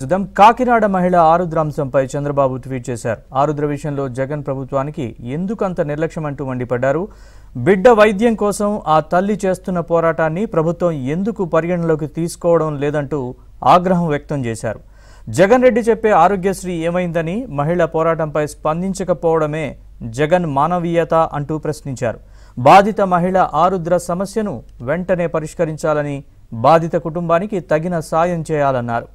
చూద్దాం కాకినాడ మహిళ ఆరుద్ర అంశంపై చంద్రబాబు ట్వీట్ చేశారు. ఆరుద్ర విషయంలో జగన్ ప్రభుత్వానికి ఎందుకంత నిర్లక్ష్యం అంటూ మండిపడ్డారు? బిడ్డ వైద్యం కోసం ఆ తల్లి చేస్తున్న పోరాటాన్ని ప్రభుత్వం ఎందుకు పరిగణలోకి తీసుకోవడం లేదంటూ ఆగ్రహం వ్యక్తం చేశారు. జగన్ రెడ్డి చెప్పే ఆరోగ్యశ్రీ ఏమైందని మహిళ పోరాటంపై స్పందించకపోవడమే జగన్ మానవీయత అంటూ ప్రశ్నించారు. బాధిత మహిళ ఆరుద్ర సమస్యను వెంటనే పరిష్కరించాలని బాధిత కుటుంబానికి తగిన సాయం చేయాలన్నారు.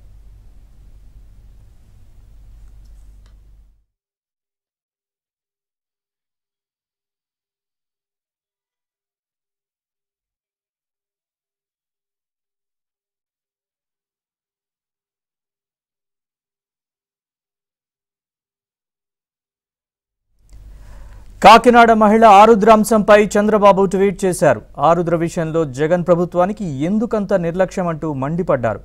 కాకినాడ మహిళ ఆరుద్ర అంశంపై చంద్రబాబు ట్వీట్ చేశారు. ఆరుద్ర విషయంలో జగన్ ప్రభుత్వానికి ఎందుకంత నిర్లక్ష్యం అంటూ మండిపడ్డారు.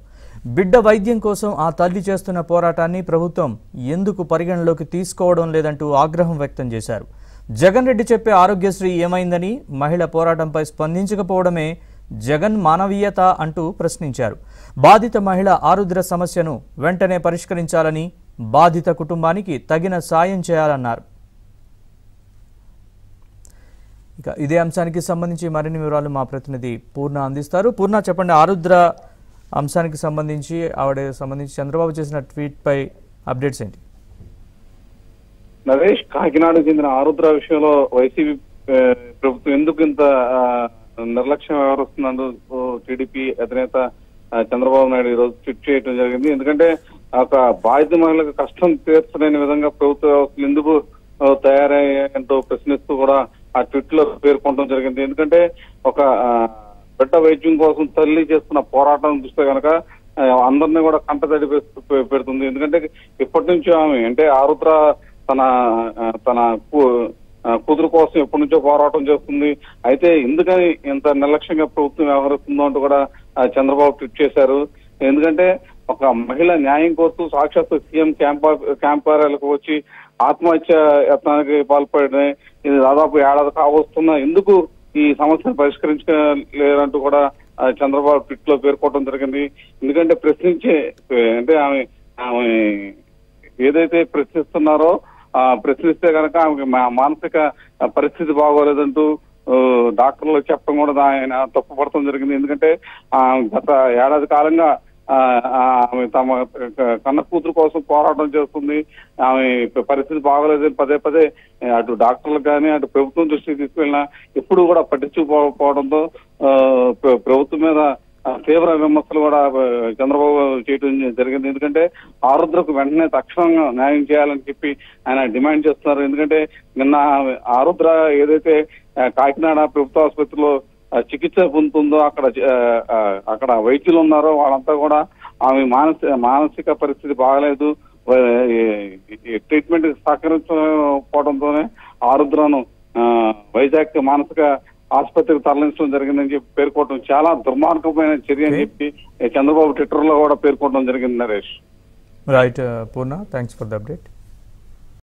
బిడ్డ వైద్యం కోసం ఆ తల్లి చేస్తున్న పోరాటాన్ని ప్రభుత్వం ఎందుకు పరిగణలోకి తీసుకోవడం లేదంటూ ఆగ్రహం వ్యక్తం చేశారు. జగన్ రెడ్డి చెప్పే ఆరోగ్యశ్రీ ఏమైందని మహిళ పోరాటంపై స్పందించకపోవడమే జగన్ మానవీయత అంటూ ప్రశ్నించారు. బాధిత మహిళ ఆరుద్ర సమస్యను వెంటనే పరిష్కరించాలని బాధిత కుటుంబానికి తగిన సాయం చేయాలన్నారు. ఇక ఇదే అంశానికి సంబంధించి మరిన్ని వివరాలు మా ప్రతినిధి పూర్ణ అందిస్తారు. పూర్ణ చెప్పండి. ఆరుద్ర అంశానికి సంబంధించి ఆవిడ సంబంధించి చంద్రబాబు చేసిన ట్వీట్ పై అప్డేట్స్ ఏంటి? నరేష్ కాకినాడకు చెందిన ఆరుద్ర విషయంలో వైసీపీ ప్రభుత్వం ఎందుకు ఇంత ఆ, నిర్లక్ష్యం వ్యవహరిస్తున్నారు టీడీపీ అధినేత చంద్రబాబు నాయుడు ఈ రోజు ట్వీట్ చేయడం జరిగింది. ఎందుకంటే ఒక బాధిత మహిళలకు కష్టం తీర్చలేని విధంగా ప్రభుత్వ వ్యవస్థలు ఎందుకు తయారయ్యాయంటూ ప్రశ్నిస్తూ కూడా ఆ ట్వీట్లో పేర్కొనడం జరిగింది. ఎందుకంటే ఒక బిడ్డ వైద్యం కోసం తల్లి చేస్తున్న పోరాటం చూస్తే కనుక అందరినీ కూడా కంటతడి పె- పెడుతుంది. ఎందుకంటే ఇప్పటి నుంచి ఆమె అంటే ఆరుద్ర తన తన కు- కూతురు కోసం ఎప్పటి నుంచో పోరాటం చేస్తుంది. అయితే ఎందుకని ఇంత నిర్లక్ష్యంగా ప్రభుత్వం వ్యవహరిస్తుందో అంటూ కూడా చంద్రబాబు ట్వీట్ చేశారు. ఎందుకంటే ఒక మహిళ న్యాయం కోరుతూ సాక్షాత్తు సీఎం క్యాంప్ క్యాంప్ కార్యాలకు వచ్చి ఆత్మహత్య యత్నానికి పాల్పడిన ఇది దాదాపు ఏడాది కావస్తున్నా ఎందుకు ఈ సమస్యను పరిష్కరించలేరంటూ కూడా చంద్రబాబు ట్విట్లో పేర్కొనడం జరిగింది. ఎందుకంటే ప్రశ్నించే అంటే ఆమె ఆమె ఏదైతే ప్రశ్నిస్తున్నారో ఆ ప్రశ్నిస్తే కనుక ఆమెకి మా- మానసిక పరిస్థితి బాగోలేదంటూ డాక్టర్లు చెప్పడం కూడా ఆయన తప్పుపడటం జరిగింది. ఎందుకంటే గత ఏడాది కాలంగా ఆమె తమ కన్న కూతురు కోసం పోరాటం చేస్తుంది. ఆమె పరిస్థితి బాగోలేదని పదే పదే అటు డాక్టర్లు కానీ అటు ప్రభుత్వం దృష్టికి తీసుకెళ్ళినా ఎప్పుడు కూడా పట్టించుకోకపోవడంతో ఆ, ప్రభుత్వం మీద తీవ్ర విమర్శలు కూడా చంద్రబాబు చేయడం జరిగింది. ఎందుకంటే ఆరుద్రకు వెంటనే తక్షణంగా న్యాయం చేయాలని చెప్పి ఆయన డిమాండ్ చేస్తున్నారు. ఎందుకంటే నిన్న ఆరుద్ర ఏదైతే కాకినాడ ప్రభుత్వ ఆసుపత్రిలో చికిత్స పొందుతుందో అక్కడ అక్కడ వైద్యులు ఉన్నారో వాళ్ళంతా కూడా ఆమె మానసిక మానసిక పరిస్థితి బాగలేదు. ట్రీట్మెంట్ సహకరించకపోవడంతోనే ఆరుద్రను వైజాగ్ మానసిక ఆసుపత్రికి తరలించడం జరిగిందని చెప్పి పేర్కోవడం చాలా దుర్మార్గమైన చర్య అని చెప్పి చంద్రబాబు ట్విట్టర్లో కూడా పేర్కొనడం జరిగింది Naresh. Right Purna thanks for the update